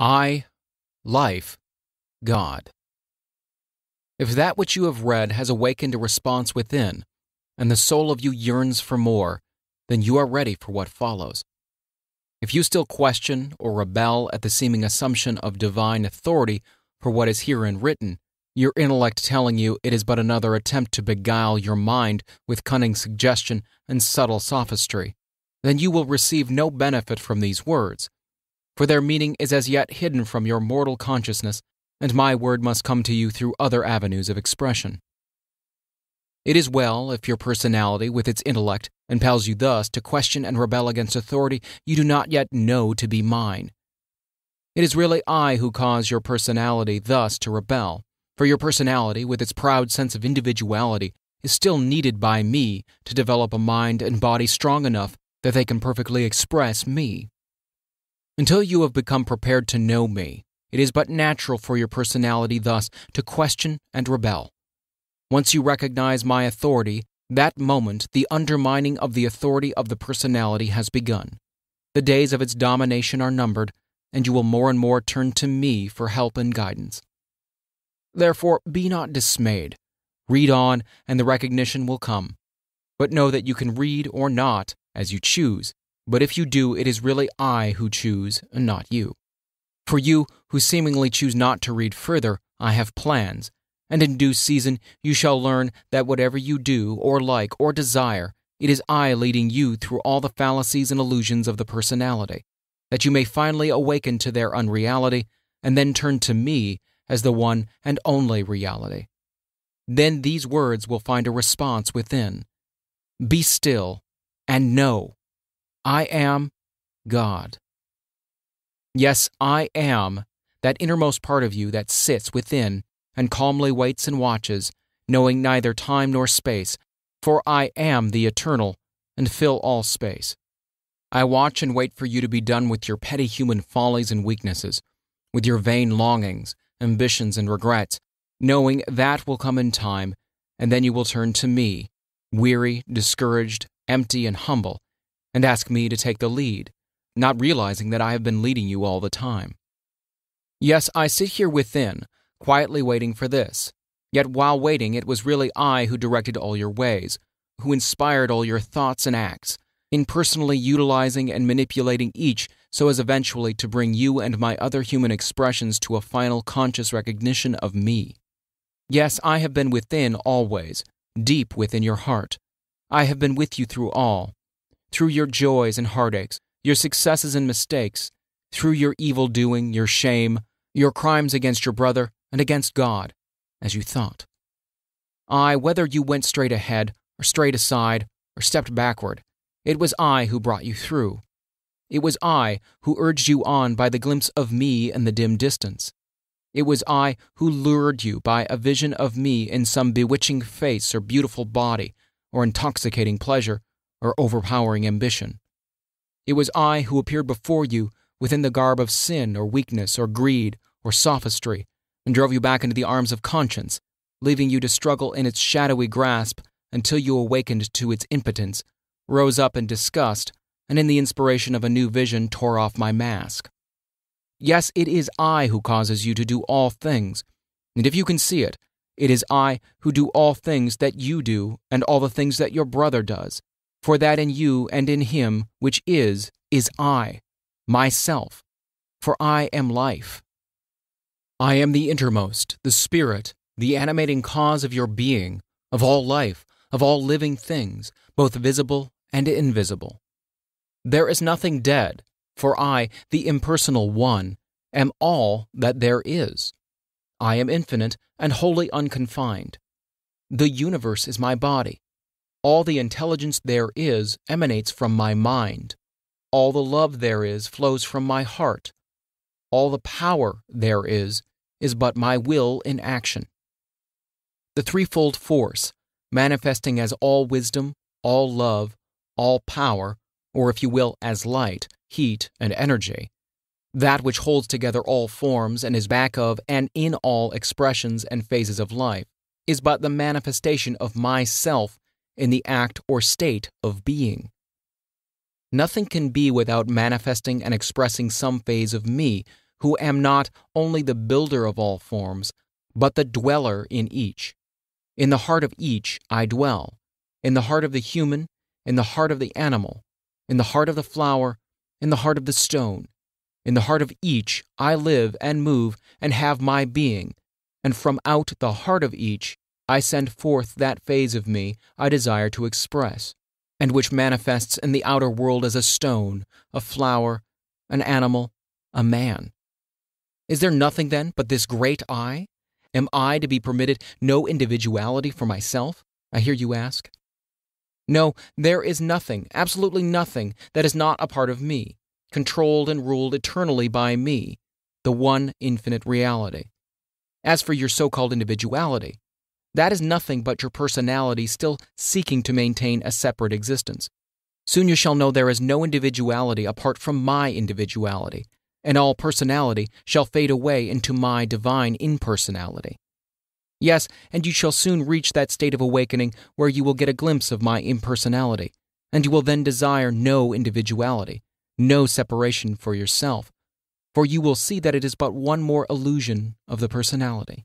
I, life, God. If that which you have read has awakened a response within, and the soul of you yearns for more, then you are ready for what follows. If you still question or rebel at the seeming assumption of divine authority for what is herein written, your intellect telling you it is but another attempt to beguile your mind with cunning suggestion and subtle sophistry, then you will receive no benefit from these words, for their meaning is as yet hidden from your mortal consciousness, and my word must come to you through other avenues of expression. It is well if your personality, with its intellect, impels you thus to question and rebel against authority you do not yet know to be mine. It is really I who cause your personality thus to rebel, for your personality, with its proud sense of individuality, is still needed by me to develop a mind and body strong enough that they can perfectly express me. Until you have become prepared to know me, it is but natural for your personality thus to question and rebel. Once you recognize my authority, that moment the undermining of the authority of the personality has begun. The days of its domination are numbered, and you will more and more turn to me for help and guidance. Therefore, be not dismayed. Read on, and the recognition will come. But know that you can read or not, as you choose, but if you do, it is really I who choose, and not you. For you, who seemingly choose not to read further, I have plans, and in due season you shall learn that whatever you do, or like, or desire, it is I leading you through all the fallacies and illusions of the personality, that you may finally awaken to their unreality, and then turn to me as the one and only reality. Then these words will find a response within Be still and know I am God. Yes, I am that innermost part of you that sits within and calmly waits and watches, knowing neither time nor space, for I am the eternal and fill all space. I watch and wait for you to be done with your petty human follies and weaknesses, with your vain longings, ambitions, and regrets, knowing that will come in time, and then you will turn to me, weary, discouraged, empty, and humble, and ask me to take the lead, not realizing that I have been leading you all the time. Yes, I sit here within, quietly waiting for this. Yet while waiting, it was really I who directed all your ways, who inspired all your thoughts and acts, in personally utilizing and manipulating each so as eventually to bring you and my other human expressions to a final conscious recognition of me. Yes, I have been within always, deep within your heart. I have been with you through all, through your joys and heartaches, your successes and mistakes, through your evil doing, your shame, your crimes against your brother and against God, as you thought. I, whether you went straight ahead, or straight aside, or stepped backward, it was I who brought you through. It was I who urged you on by the glimpse of me in the dim distance. It was I who lured you by a vision of me in some bewitching face or beautiful body, or intoxicating pleasure, or overpowering ambition. It was I who appeared before you within the garb of sin or weakness or greed or sophistry and drove you back into the arms of conscience, leaving you to struggle in its shadowy grasp until you awakened to its impotence, rose up in disgust, and in the inspiration of a new vision tore off my mask. Yes, it is I who causes you to do all things, and if you can see it, it is I who do all things that you do and all the things that your brother does, for that in you and in him which is, is I, myself, for I am life. I am the innermost, the spirit, the animating cause of your being, of all life, of all living things, both visible and invisible. There is nothing dead, for I, the impersonal One, am all that there is. I am infinite and wholly unconfined. The universe is my body, all the intelligence there is emanates from my mind. All the love there is flows from my heart. All the power there is is but my will in action. The threefold force, manifesting as all wisdom, all love, all power, or if you will, as light, heat, and energy, that which holds together all forms and is back of and in all expressions and phases of life, is but the manifestation of myself in the act or state of being. Nothing can be without manifesting and expressing some phase of me, who am not only the builder of all forms, but the dweller in each. In the heart of each I dwell, in the heart of the human, in the heart of the animal, in the heart of the flower, in the heart of the stone. In the heart of each I live and move and have my being, and from out the heart of each I send forth that phase of me I desire to express, and which manifests in the outer world as a stone, a flower, an animal, a man. Is there nothing then but this great I? Am I to be permitted no individuality for myself? I hear you ask. No, there is nothing, absolutely nothing, that is not a part of me, controlled and ruled eternally by me, the one infinite reality. As for your so called individuality, that is nothing but your personality still seeking to maintain a separate existence. Soon you shall know there is no individuality apart from my individuality, and all personality shall fade away into my divine impersonality. Yes, and you shall soon reach that state of awakening where you will get a glimpse of my impersonality, and you will then desire no individuality, no separation for yourself, for you will see that it is but one more illusion of the personality.